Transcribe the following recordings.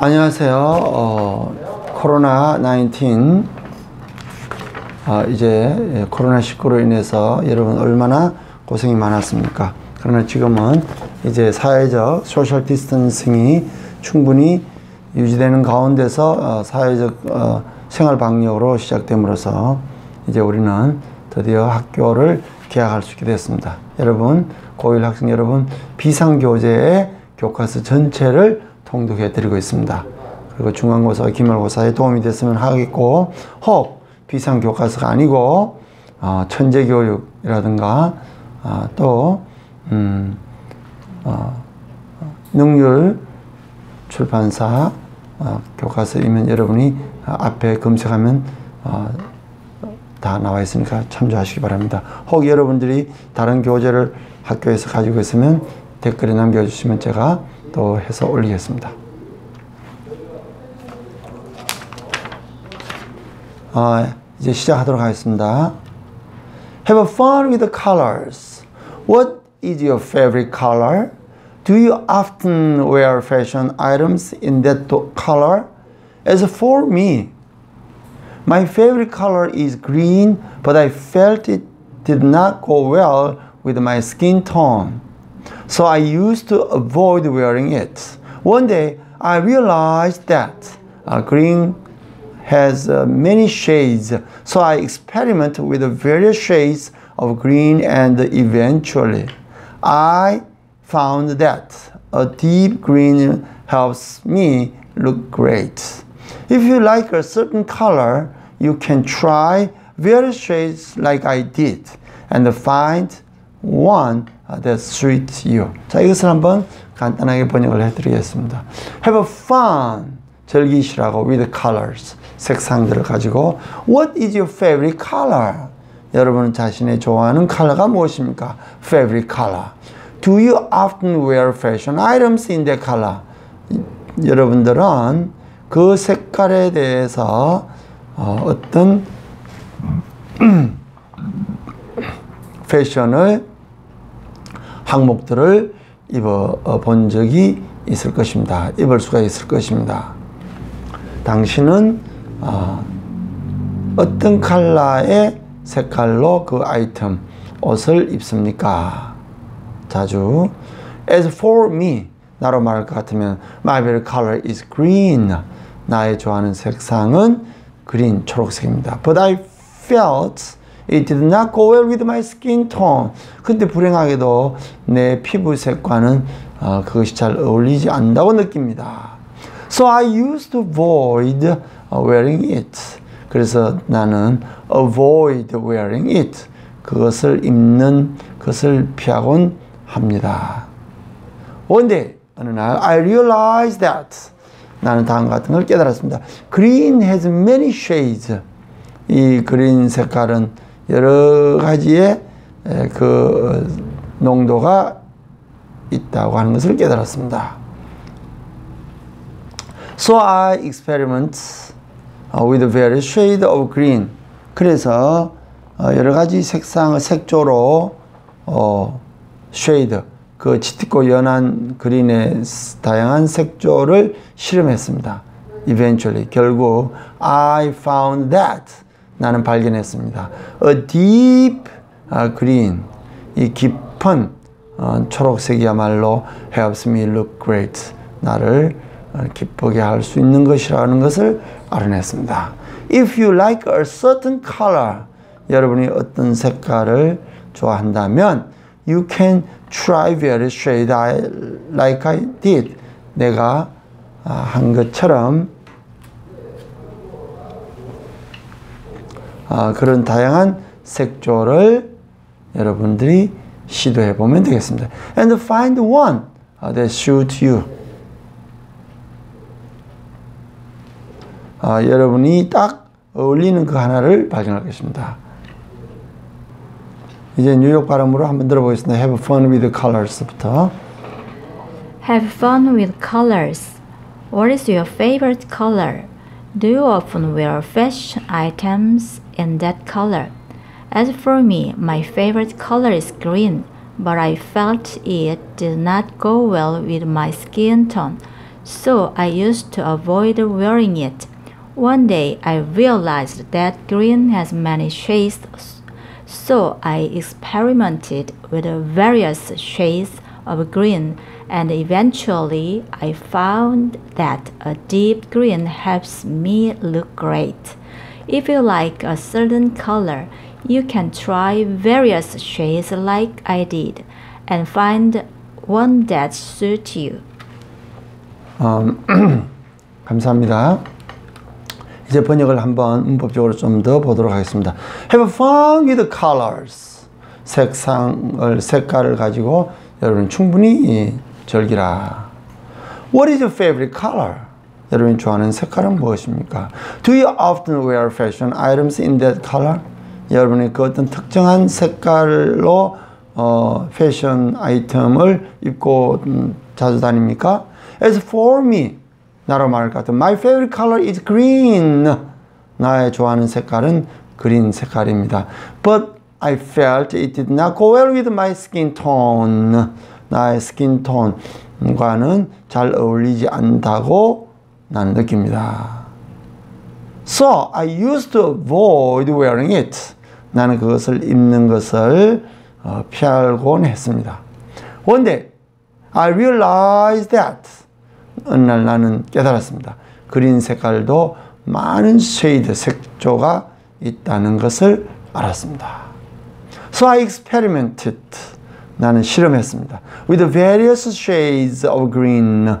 안녕하세요. 어, 코로나 19 어, 이제 코로나 19로 인해서 여러분 얼마나 고생이 많았습니까? 그러나 지금은 이제 사회적 social distancing이 충분히 유지되는 가운데서 어, 사회적 어, 생활 방역으로 시작됨으로써 이제 우리는 드디어 학교를 개학할 수 있게 됐습니다. 여러분, 고1 학생 여러분, 비상교재의 교과서 전체를 통독해 드리고 있습니다. 그리고 중간고사, 기말고사에 도움이 됐으면 하겠고, 혹 비상교과서가 아니고, 어, 천재교육이라든가, 어, 또, 음, 어, 능률 출판사 어, 교과서이면 여러분이 앞에 검색하면 어, 다 나와 있으니까 참조하시기 바랍니다. 혹 여러분들이 다른 교재를 학교에서 가지고 있으면 댓글에 남겨주시면 제가 또 해서 올리겠습니다. 아, 이제 시작하도록 하겠습니다. Have fun with the colors. What is your favorite color? Do you often wear fashion items in that color? As for me, my favorite color is green, but I felt it did not go well with my skin tone. So I used to avoid wearing it. One day, I realized that uh, green has uh, many shades, so I experimented with various shades of green and eventually I found that a deep green helps me look great. If you like a certain color, you can try various shades like I did and find one that suits you. 자, 이것을 한번 간단하게 번역을 해드리겠습니다. Have fun. 즐기시라고 with colors. 색상들을 가지고 What is your favorite color? 여러분은 자신의 좋아하는 컬러가 무엇입니까? Favorite color. Do you often wear fashion items in that color? 여러분들은 그 색깔에 대해서 어, 떤 패션을 항목들을 입어 본 적이 있을 것입니다. 입을 수가 있을 것입니다. 당신은 어, 어떤 컬러의 색깔로 그 아이템 옷을 입습니까? 자주 As for me 나로 말할 것 같으면 My favorite color is green 나의 좋아하는 색상은 그린 초록색입니다. But I felt it did not go well with my skin tone. 근데 불행하게도 내 피부색과는 어, 그것이 잘 어울리지 않는다고 느낍니다. So I used to avoid wearing it. 그래서 나는 avoid wearing it. 그것을 입는 것을 피하곤 합니다. One day, 어느 날, I realized that 나는 다음 같은 걸 깨달았습니다. Green has many shades. 이 그린 색깔은 여러 가지의 그 농도가 있다고 하는 것을 깨달았습니다. So I experiment with various shades of green. 그래서 여러 가지 색상의 색조로 어, shade 그 짙고 연한 그린의 다양한 색조를 실험했습니다. Eventually 결국 I found that 나는 발견했습니다. A deep green 이 깊은 어, 초록색이야말로 helps me look great 나를 기쁘게 할 수 있는 것이라는 것을 알아냈습니다. If you like a certain color 여러분이 어떤 색깔을 좋아한다면 you can try various shade I, like I did. 내가 한 것처럼 그런 다양한 색조를 여러분들이 시도해 보면 되겠습니다. And find one that suits you. 아, 여러분이 딱 어울리는 그 하나를 발견할 것입니다. 이제 뉴욕 발음으로 한번 들어보겠습니다. Have fun with colors부터. Have fun with colors. What is your favorite color? Do you often wear fashion items in that color? As for me, my favorite color is green, but I felt it did not go well with my skin tone. so I used to avoid wearing it. One day I realized that green has many shades, so I experimented with various shades of green and eventually I found that a deep green helps me look great. If you like a certain color, you can try various shades like I did and find one that suits you. 감사합니다. 이제 번역을 한번 문법적으로 좀 더 보도록 하겠습니다. Have fun with colors. 색상을 색깔을 가지고 여러분 충분히 즐기라. What is your favorite color? 여러분이 좋아하는 색깔은 무엇입니까? Do you often wear fashion items in that color? 여러분이 그 어떤 특정한 색깔로 어, 패션 아이템을 입고 음, 자주 다닙니까? As for me, 나로 말할 것 같은 My favorite color is green. 나의 좋아하는 색깔은 그린 색깔입니다. But I felt it did not go well with my skin tone. 나의 skin tone과는 잘 어울리지 않다고 나는 느낍니다. So I used to avoid wearing it. 나는 그것을 입는 것을 어, 피하곤 했습니다. One day, I realized that. 어느 날 나는 깨달았습니다. green 색깔도 많은 shade, 색조가 있다는 것을 알았습니다. So I experimented. 나는 실험했습니다. With various shades of green.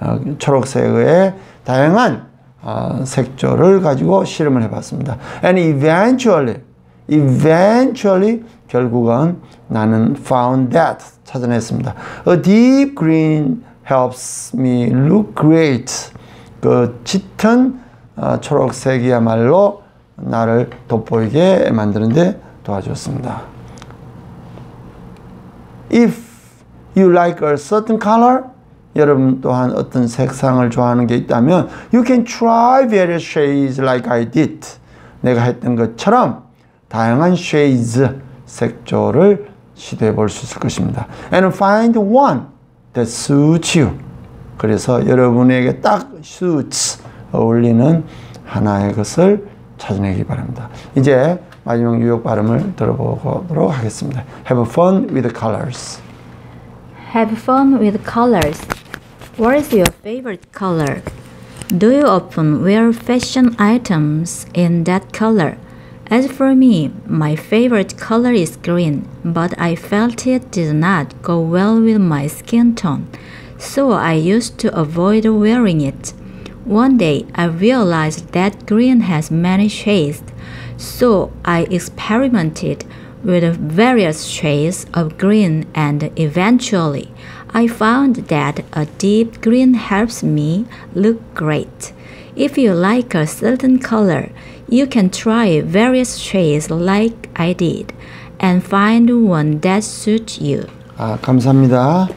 어, 초록색의 다양한 어, 색조를 가지고 실험을 해봤습니다. And eventually, eventually 결국은 나는 found that 찾아냈습니다. A deep green helps me look great. 그 짙은 어, 초록색이야말로 나를 돋보이게 만드는데 도와줬습니다. If you like a certain color, 여러분 또한 어떤 색상을 좋아하는 게 있다면 you can try various shades like I did. 내가 했던 것처럼 다양한 shades 색조를 시도해 볼 수 있을 것입니다. And find one that suits you. 그래서 여러분에게 딱 suits 어울리는 하나의 것을 찾아내기 바랍니다. 이제 마지막 유효 발음을 들어보도록 하겠습니다. Have fun with colors. Have fun with colors. What is your favorite color? Do you often wear fashion items in that color? As for me, my favorite color is green, but I felt it did not go well with my skin tone, so I used to avoid wearing it. One day, I realized that green has many shades, so I experimented with various shades of green and eventually I found that a deep green helps me look great. If you like a certain color, you can try various shades like I did and find one that suits you. 아, 감사합니다.